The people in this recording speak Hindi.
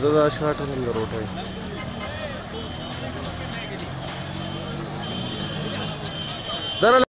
हमजा शाठ रोड है दर